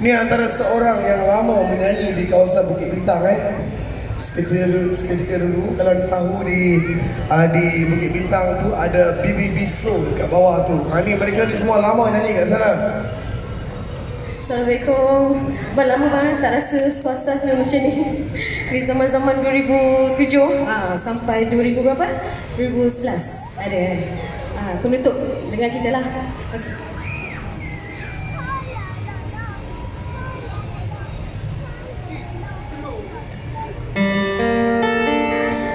Ni antara seorang yang lama menyanyi di kawasan Bukit Bintang eh. Seketika dulu, seketika dulu kalau anda tahu di uh, di Bukit Bintang tu ada BB Bistro dekat bawah tu. Ha, ni mereka ni semua lama nyanyi kat sana. Assalamualaikum. Dah lama banget tak rasa suasana macam ni. Di zaman-zaman 2007 ha, sampai 2000 berapa? 2011 ada. Ha, penutup dengan kita lah. Okay.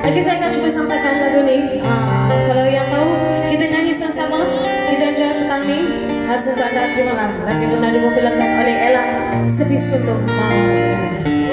Okey, saya akan cuba sampaikan lagu ni. Uh, kalau yang tahu, kita nyanyi sama-sama. Kita enjoy petang ni. Uh, Semoga anda terimalah. Lagu pernah dipopularkan oleh Ella Sepi Sekutu. Uh,